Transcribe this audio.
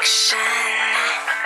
You